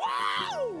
Woo!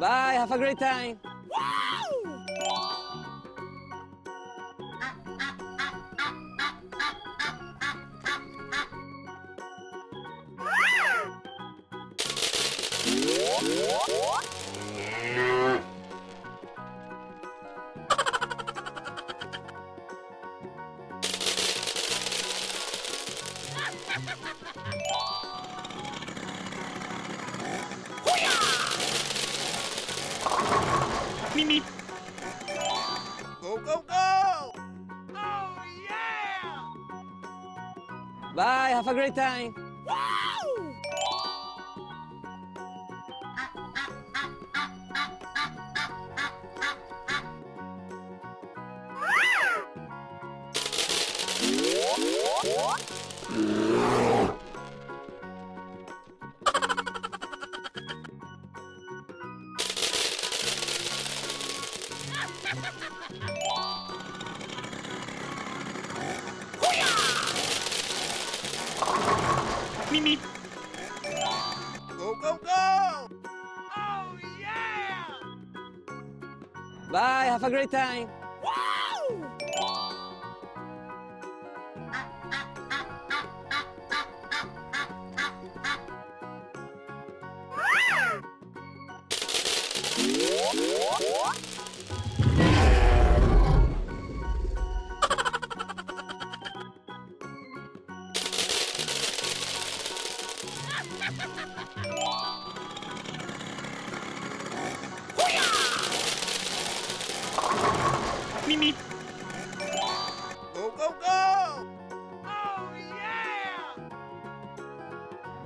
Bye, have a great time. Mimi. Go, go, go! Oh, yeah! Bye, have a great time. Mimi. Go, go, go! Oh, yeah! Bye, have a great time. Mimi.